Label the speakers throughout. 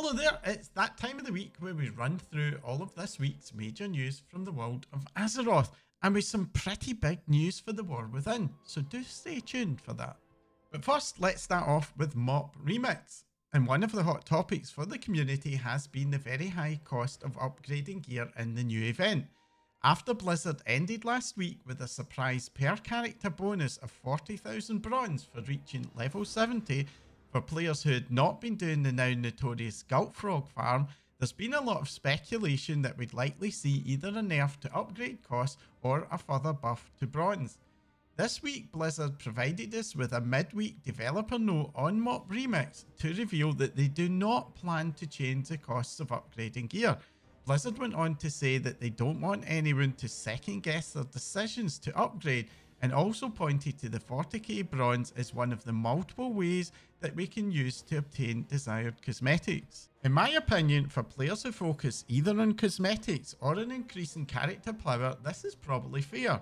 Speaker 1: Hello there, it's that time of the week where we run through all of this week's major news from the world of Azeroth, and with some pretty big news for the War Within, so do stay tuned for that. But first, let's start off with MoP Remix. And one of the hot topics for the community has been the very high cost of upgrading gear in the new event. After Blizzard ended last week with a surprise per character bonus of 40,000 bronze for reaching level 70, for players who had not been doing the now notorious Frog farm, there's been a lot of speculation that we'd likely see either a nerf to upgrade costs or a further buff to bronze. This week, Blizzard provided us with a midweek developer note on MoP Remix to reveal that they do not plan to change the costs of upgrading gear. Blizzard went on to say that they don't want anyone to second guess their decisions to upgrade and also pointed to the 40k bronze as one of the multiple ways that we can use to obtain desired cosmetics. In my opinion, for players who focus either on cosmetics or an increase in character power, this is probably fair.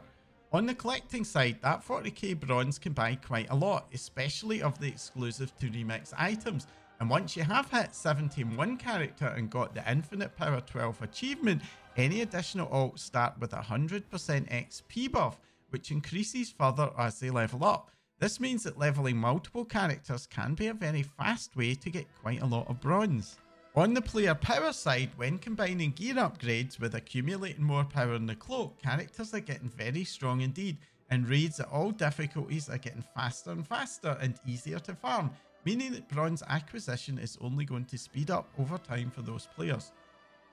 Speaker 1: On the collecting side, that 40k bronze can buy quite a lot, especially of the exclusive to remix items. And once you have hit 71 character and got the Infinite Power 12 achievement, any additional alts start with a 100% XP buff, which increases further as they level up. This means that leveling multiple characters can be a very fast way to get quite a lot of bronze. On the player power side, when combining gear upgrades with accumulating more power in the cloak, characters are getting very strong indeed, and raids at all difficulties are getting faster and faster and easier to farm, meaning that bronze acquisition is only going to speed up over time for those players.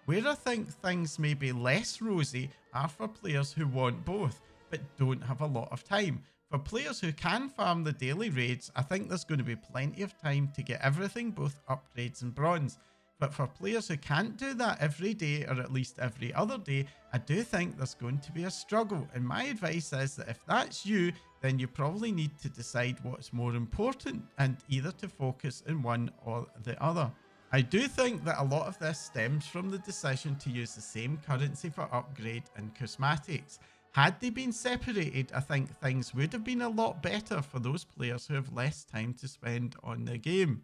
Speaker 1: Where I think things may be less rosy are for players who want both, but don't have a lot of time. For players who can farm the daily raids, I think there's going to be plenty of time to get everything, both upgrades and bronze. But for players who can't do that every day or at least every other day, I do think there's going to be a struggle. And my advice is that if that's you, then you probably need to decide what's more important and either to focus in one or the other. I do think that a lot of this stems from the decision to use the same currency for upgrade and cosmetics. Had they been separated, I think things would have been a lot better for those players who have less time to spend on the game.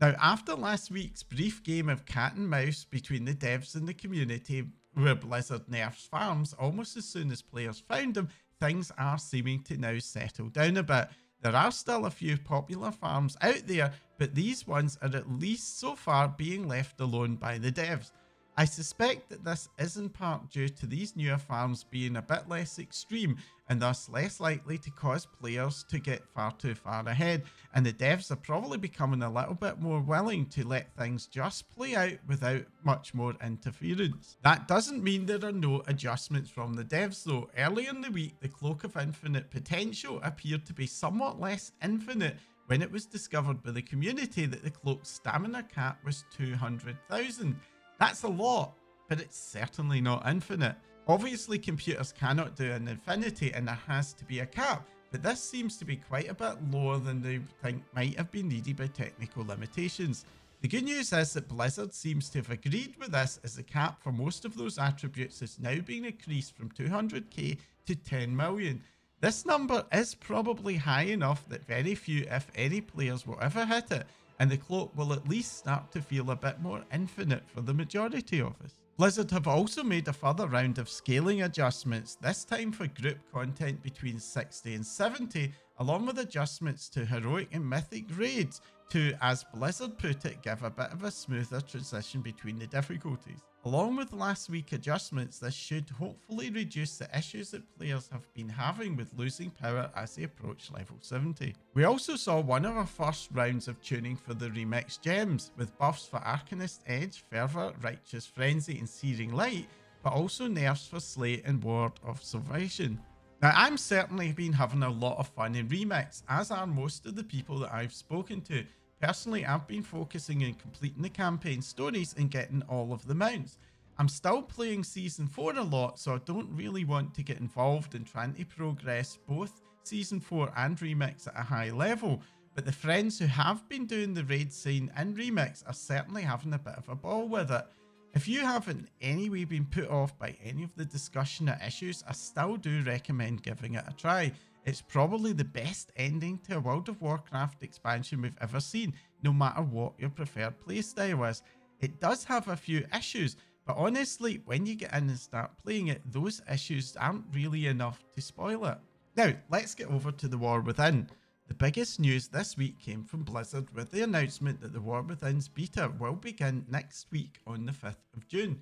Speaker 1: Now, after last week's brief game of cat and mouse between the devs and the community, where Blizzard nerfs farms almost as soon as players found them, things are seeming to now settle down a bit. There are still a few popular farms out there, but these ones are at least so far being left alone by the devs. I suspect that this is in part due to these newer farms being a bit less extreme and thus less likely to cause players to get far too far ahead, and the devs are probably becoming a little bit more willing to let things just play out without much more interference. That doesn't mean there are no adjustments from the devs though. Early in the week, the Cloak of Infinite Potential appeared to be somewhat less infinite when it was discovered by the community that the cloak's stamina cap was 200,000. That's a lot, but it's certainly not infinite. Obviously, computers cannot do an infinity and there has to be a cap, but this seems to be quite a bit lower than they think might have been needed by technical limitations. The good news is that Blizzard seems to have agreed with this as the cap for most of those attributes is now being increased from 200k to 10 million. This number is probably high enough that very few, if any, players will ever hit it, and the cloak will at least start to feel a bit more infinite for the majority of us. Blizzard have also made a further round of scaling adjustments, this time for group content between 60 and 70, along with adjustments to heroic and mythic raids to, as Blizzard put it, give a bit of a smoother transition between the difficulties. Along with last week adjustments, this should hopefully reduce the issues that players have been having with losing power as they approach level 70. We also saw one of our first rounds of tuning for the remix gems, with buffs for Arcanist Edge, Fervor, Righteous Frenzy and Searing Light, but also nerfs for Slay and Ward of Salvation. Now, I'm certainly been having a lot of fun in Remix, as are most of the people that I've spoken to, Personally, I've been focusing on completing the campaign stories and getting all of the mounts. I'm still playing Season 4 a lot, so I don't really want to get involved in trying to progress both Season 4 and Remix at a high level, but the friends who have been doing the raid scene and Remix are certainly having a bit of a ball with it. If you haven't any way been put off by any of the discussion or issues, I still do recommend giving it a try. It's probably the best ending to a World of Warcraft expansion we've ever seen, no matter what your preferred playstyle is. It does have a few issues, but honestly, when you get in and start playing it, those issues aren't really enough to spoil it. Now, let's get over to The War Within. The biggest news this week came from Blizzard with the announcement that The War Within's beta will begin next week on the 5th of June.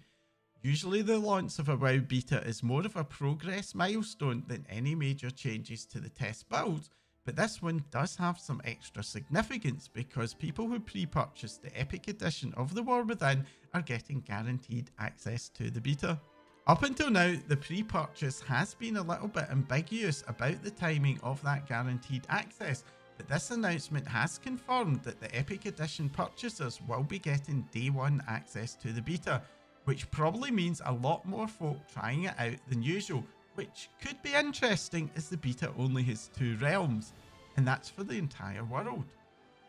Speaker 1: Usually, the launch of a WoW beta is more of a progress milestone than any major changes to the test builds, but this one does have some extra significance because people who pre purchased the Epic Edition of The War Within are getting guaranteed access to the beta. Up until now, the pre purchase has been a little bit ambiguous about the timing of that guaranteed access, but this announcement has confirmed that the Epic Edition purchasers will be getting day one access to the beta, which probably means a lot more folk trying it out than usual, which could be interesting as the beta only has two realms, and that's for the entire world.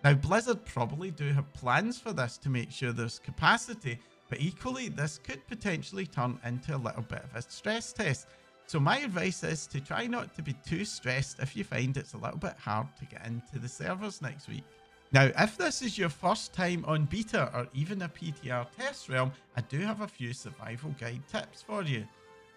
Speaker 1: Now, Blizzard probably do have plans for this to make sure there's capacity, but equally, this could potentially turn into a little bit of a stress test. So, my advice is to try not to be too stressed if you find it's a little bit hard to get into the servers next week. Now, if this is your first time on beta or even a PTR test realm, I do have a few survival guide tips for you.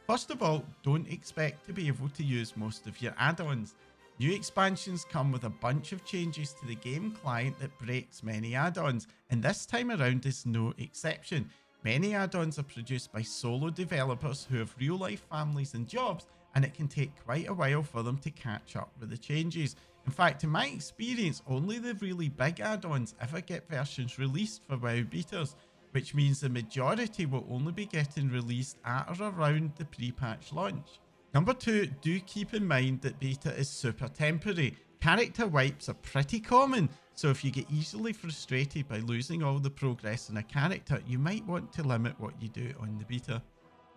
Speaker 1: First of all, don't expect to be able to use most of your add-ons. New expansions come with a bunch of changes to the game client that breaks many add-ons, and this time around is no exception. Many add-ons are produced by solo developers who have real-life families and jobs, and it can take quite a while for them to catch up with the changes. In fact, in my experience, only the really big add-ons ever get versions released for WoW betas, which means the majority will only be getting released at or around the pre-patch launch. Number two, do keep in mind that beta is super temporary. Character wipes are pretty common, so if you get easily frustrated by losing all the progress in a character, you might want to limit what you do on the beta.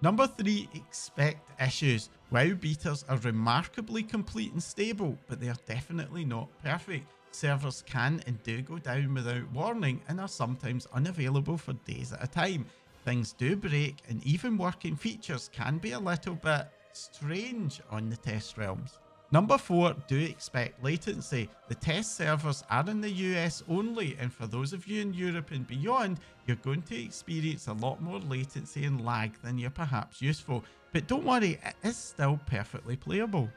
Speaker 1: Number 3, expect issues. WoW betas are remarkably complete and stable, but they are definitely not perfect. Servers can and do go down without warning and are sometimes unavailable for days at a time. Things do break and even working features can be a little bit strange on the test realms. Number 4, do expect latency. The test servers are in the US only and for those of you in Europe and beyond, you're going to experience a lot more latency and lag than you're perhaps useful. But don't worry, it is still perfectly playable.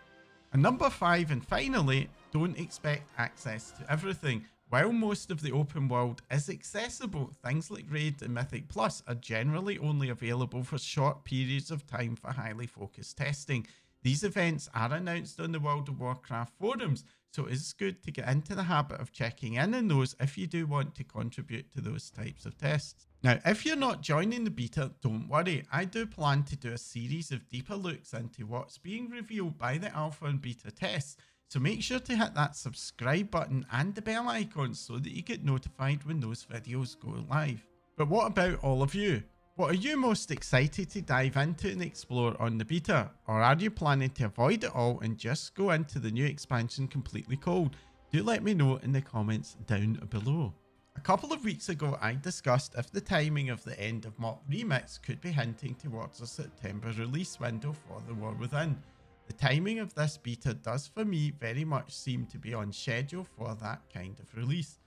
Speaker 1: And number 5 and finally, don't expect access to everything. While most of the open world is accessible, things like Raid and Mythic Plus are generally only available for short periods of time for highly focused testing. These events are announced on the World of Warcraft forums, so it's good to get into the habit of checking in on those if you do want to contribute to those types of tests. Now, if you're not joining the beta, don't worry, I do plan to do a series of deeper looks into what's being revealed by the alpha and beta tests so make sure to hit that subscribe button and the bell icon so that you get notified when those videos go live. But what about all of you? What are you most excited to dive into and explore on the beta? Or are you planning to avoid it all and just go into the new expansion completely cold? Do let me know in the comments down below. A couple of weeks ago I discussed if the timing of the end of MoP Remix could be hinting towards a September release window for The War Within. The timing of this beta does for me very much seem to be on schedule for that kind of release.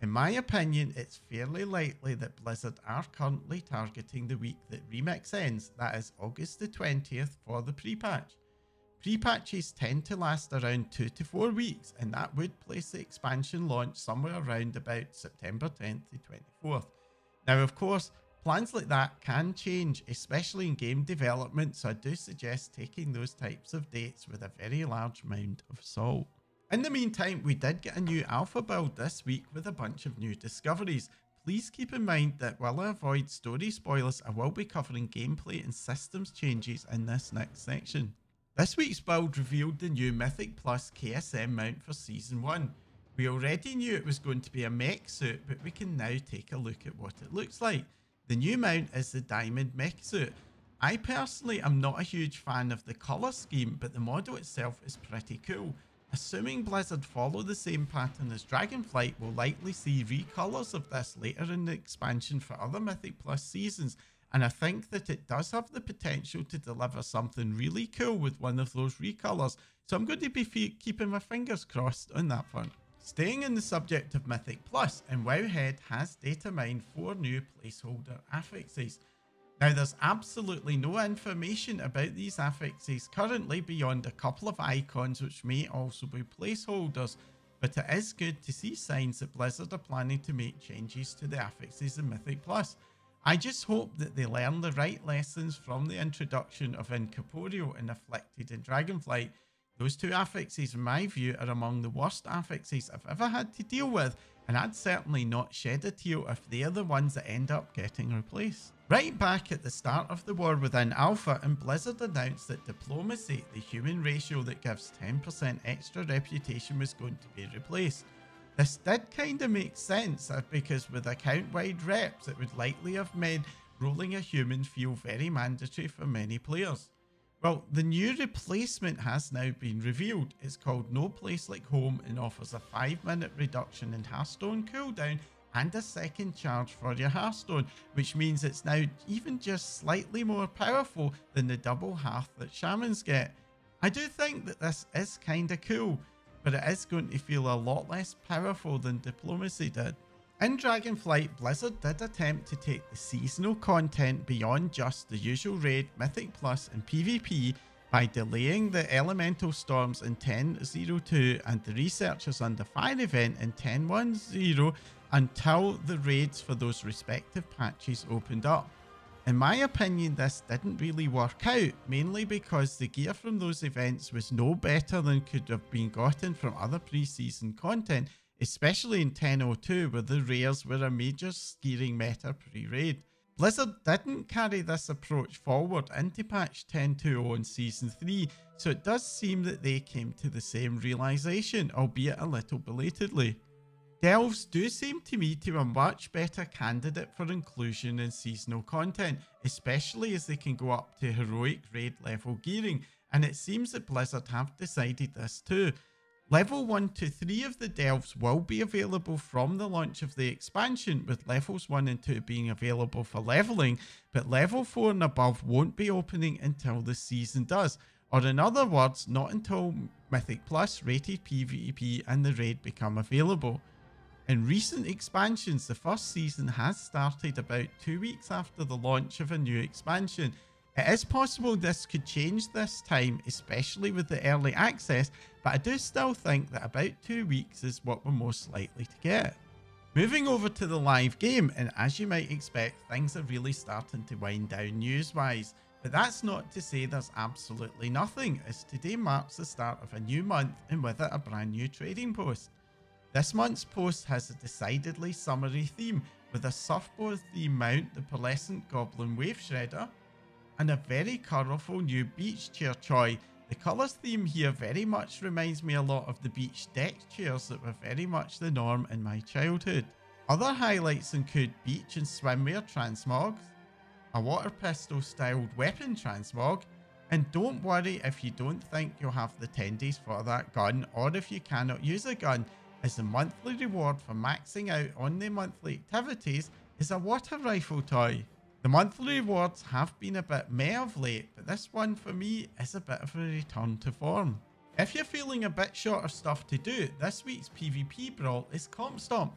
Speaker 1: In my opinion, it's fairly likely that Blizzard are currently targeting the week that Remix ends, that is August the 20th for the pre-patch. Pre-patches tend to last around 2 to 4 weeks and that would place the expansion launch somewhere around about September 10th to 24th. Now of course, Plans like that can change, especially in game development, so I do suggest taking those types of dates with a very large amount of salt. In the meantime, we did get a new alpha build this week with a bunch of new discoveries. Please keep in mind that while I avoid story spoilers, I will be covering gameplay and systems changes in this next section. This week's build revealed the new Mythic Plus KSM mount for Season 1. We already knew it was going to be a mech suit, but we can now take a look at what it looks like. The new mount is the Diamond Mech Suit. I personally am not a huge fan of the colour scheme, but the model itself is pretty cool. Assuming Blizzard follow the same pattern as Dragonflight, we'll likely see recolors of this later in the expansion for other Mythic Plus seasons, and I think that it does have the potential to deliver something really cool with one of those recolors, so I'm going to be keeping my fingers crossed on that front. Staying in the subject of Mythic Plus, and Wowhead has data mined four new placeholder affixes. Now, there's absolutely no information about these affixes currently beyond a couple of icons which may also be placeholders, but it is good to see signs that Blizzard are planning to make changes to the affixes in Mythic Plus. I just hope that they learn the right lessons from the introduction of Incorporeal and Afflicted in Dragonflight. Those two affixes, in my view, are among the worst affixes I've ever had to deal with, and I'd certainly not shed a tear if they're the ones that end up getting replaced. Right back at the start of the war within Alpha, and Blizzard announced that diplomacy, the human racial that gives 10% extra reputation, was going to be replaced. This did kind of make sense uh, because with account wide reps, it would likely have made rolling a human feel very mandatory for many players. Well, the new replacement has now been revealed. It's called No Place Like Home and offers a 5 minute reduction in Hearthstone cooldown and a second charge for your Hearthstone, which means it's now even just slightly more powerful than the double hearth that Shamans get. I do think that this is kinda cool, but it is going to feel a lot less powerful than Diplomacy did. In Dragonflight, Blizzard did attempt to take the seasonal content beyond just the usual raid, Mythic Plus and PvP by delaying the Elemental Storms in 10.02 and the Researchers Under Fire event in 10.10 until the raids for those respective patches opened up. In my opinion, this didn't really work out, mainly because the gear from those events was no better than could have been gotten from other pre-season content especially in 10.02 where the rares were a major skiing meta pre-raid. Blizzard didn't carry this approach forward into patch 10.2.0 in Season 3, so it does seem that they came to the same realisation, albeit a little belatedly. Delves do seem to me to be a much better candidate for inclusion in seasonal content, especially as they can go up to heroic raid level gearing, and it seems that Blizzard have decided this too. Level 1 to 3 of the delves will be available from the launch of the expansion, with levels 1 and 2 being available for leveling, but level 4 and above won't be opening until the season does, or in other words, not until Mythic Plus, Rated PvP, and the Raid become available. In recent expansions, the first season has started about two weeks after the launch of a new expansion, it is possible this could change this time, especially with the early access, but I do still think that about two weeks is what we're most likely to get. Moving over to the live game, and as you might expect, things are really starting to wind down news-wise. But that's not to say there's absolutely nothing, as today marks the start of a new month and with it a brand new trading post. This month's post has a decidedly summery theme, with a surfboard theme mount, the Pearlescent Goblin Wave Shredder, and a very colourful new beach chair toy. The colours theme here very much reminds me a lot of the beach deck chairs that were very much the norm in my childhood. Other highlights include beach and swimwear transmogs, a water pistol styled weapon transmog, and don't worry if you don't think you'll have the tendies for that gun or if you cannot use a gun, as the monthly reward for maxing out on the monthly activities is a water rifle toy. The monthly rewards have been a bit meh of late, but this one for me is a bit of a return to form. If you're feeling a bit short of stuff to do, this week's PvP brawl is Comp Stomp.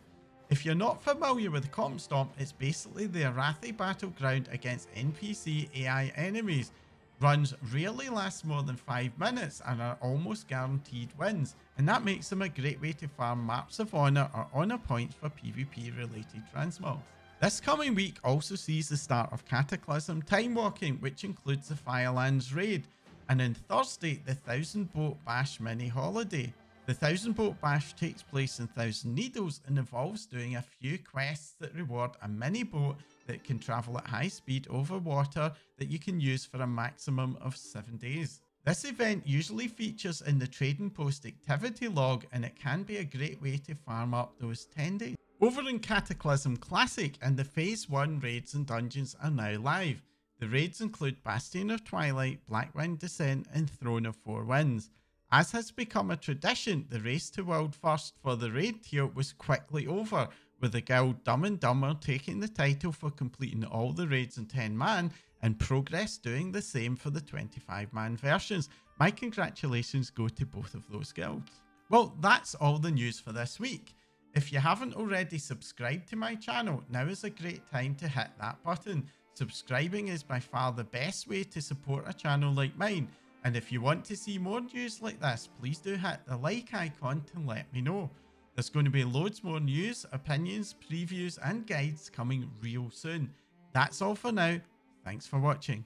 Speaker 1: If you're not familiar with Comp Stomp, it's basically the Arathi battleground against NPC AI enemies. Runs rarely last more than 5 minutes and are almost guaranteed wins, and that makes them a great way to farm marks of honour or honour points for PvP related transmogs. This coming week also sees the start of Cataclysm Time Walking, which includes the Firelands Raid, and on Thursday, the Thousand Boat Bash mini holiday. The Thousand Boat Bash takes place in Thousand Needles and involves doing a few quests that reward a mini boat that can travel at high speed over water that you can use for a maximum of 7 days. This event usually features in the trading post activity log and it can be a great way to farm up those tenders. Over in Cataclysm Classic and the Phase 1 raids and dungeons are now live. The raids include Bastion of Twilight, Blackwing Descent and Throne of Four Winds. As has become a tradition, the race to World First for the raid tier was quickly over, with the guild Dumb and Dumber taking the title for completing all the raids in 10 man and Progress doing the same for the 25 man versions. My congratulations go to both of those guilds. Well, that's all the news for this week. If you haven't already subscribed to my channel, now is a great time to hit that button. Subscribing is by far the best way to support a channel like mine. And if you want to see more news like this, please do hit the like icon to let me know. There's going to be loads more news, opinions, previews and guides coming real soon. That's all for now. Thanks for watching.